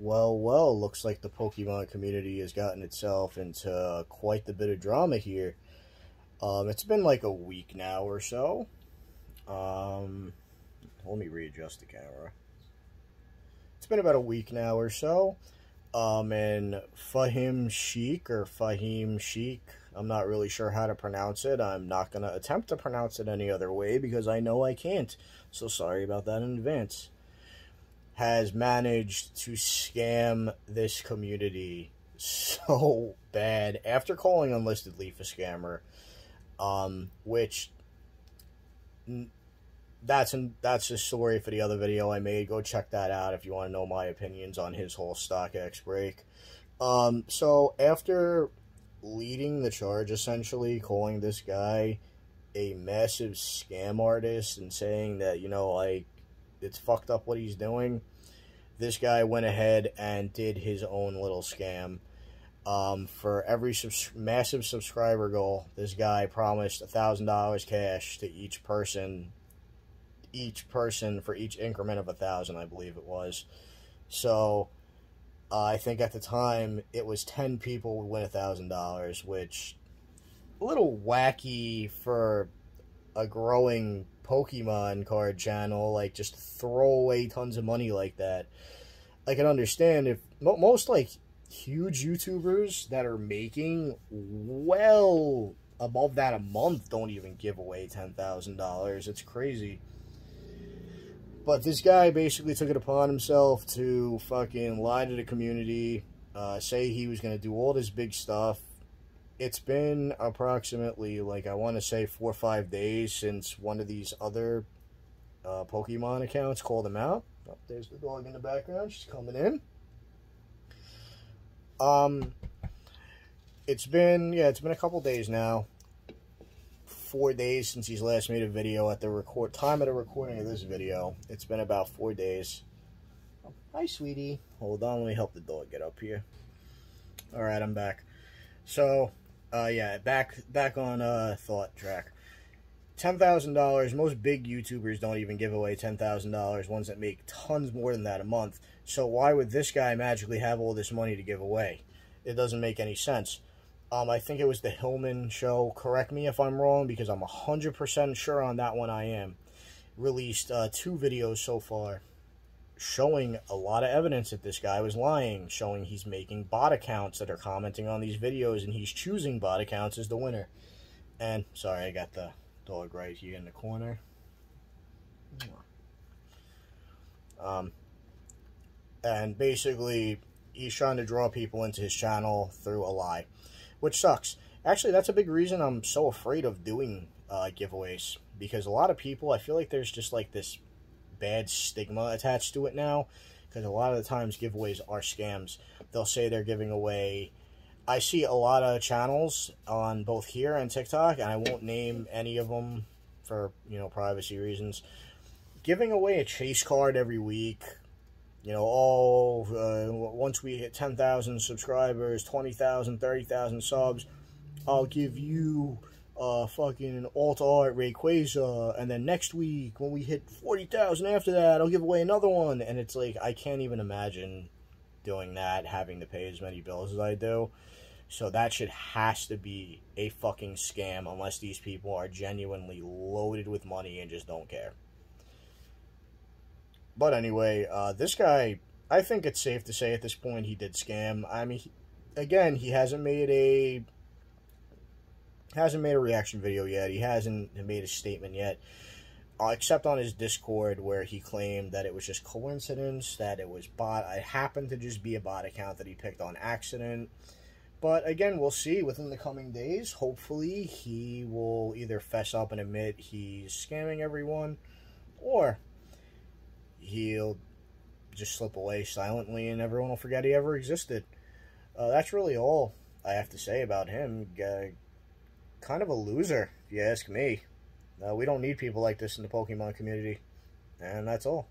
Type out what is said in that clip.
Well, well, looks like the Pokemon community has gotten itself into quite the bit of drama here. Um, it's been like a week now or so. Um, let me readjust the camera. It's been about a week now or so. Um, and Fahim Sheikh or Fahim Sheikh, I'm not really sure how to pronounce it. I'm not going to attempt to pronounce it any other way because I know I can't. So sorry about that in advance has managed to scam this community so bad after calling Unlisted Leaf a scammer, um, which that's an, that's a story for the other video I made. Go check that out if you want to know my opinions on his whole StockX break. Um, so after leading the charge, essentially calling this guy a massive scam artist and saying that you know like it's fucked up what he's doing. This guy went ahead and did his own little scam. Um, for every subs massive subscriber goal, this guy promised a thousand dollars cash to each person, each person for each increment of a thousand, I believe it was. So, uh, I think at the time it was ten people would win a thousand dollars, which a little wacky for a growing Pokemon card channel, like just throw away tons of money like that. I can understand if most like huge YouTubers that are making well above that a month don't even give away $10,000. It's crazy. But this guy basically took it upon himself to fucking lie to the community, uh, say he was going to do all this big stuff, it's been approximately like I want to say four or five days since one of these other uh, Pokemon accounts called him out. Oh, there's the dog in the background. She's coming in. Um, it's been yeah, it's been a couple days now. Four days since he's last made a video at the record time of the recording of this video. It's been about four days. Oh, hi, sweetie. Hold on, let me help the dog get up here. All right, I'm back. So uh, yeah, back back on uh, thought track. Ten thousand dollars. Most big YouTubers don't even give away ten thousand dollars. Ones that make tons more than that a month. So why would this guy magically have all this money to give away? It doesn't make any sense. Um, I think it was the Hillman show. Correct me if I'm wrong, because I'm a hundred percent sure on that one. I am released uh, two videos so far showing a lot of evidence that this guy was lying, showing he's making bot accounts that are commenting on these videos and he's choosing bot accounts as the winner. And, sorry, I got the dog right here in the corner. Um, and basically, he's trying to draw people into his channel through a lie, which sucks. Actually, that's a big reason I'm so afraid of doing uh, giveaways because a lot of people, I feel like there's just like this bad stigma attached to it now because a lot of the times giveaways are scams. They'll say they're giving away. I see a lot of channels on both here and TikTok, and I won't name any of them for you know privacy reasons. Giving away a chase card every week. You know, all uh, once we hit 10,000 subscribers, 20,000, 30,000 subs, I'll give you uh, fucking Alt Art Rayquaza, and then next week when we hit forty thousand after that, I'll give away another one. And it's like I can't even imagine doing that, having to pay as many bills as I do. So that shit has to be a fucking scam unless these people are genuinely loaded with money and just don't care. But anyway, uh, this guy, I think it's safe to say at this point he did scam. I mean, he, again, he hasn't made a hasn't made a reaction video yet. He hasn't made a statement yet, uh, except on his Discord where he claimed that it was just coincidence, that it was bot. It happened to just be a bot account that he picked on accident. But again, we'll see within the coming days. Hopefully, he will either fess up and admit he's scamming everyone, or he'll just slip away silently and everyone will forget he ever existed. Uh, that's really all I have to say about him. Uh, kind of a loser, if you ask me. Uh, we don't need people like this in the Pokemon community. And that's all.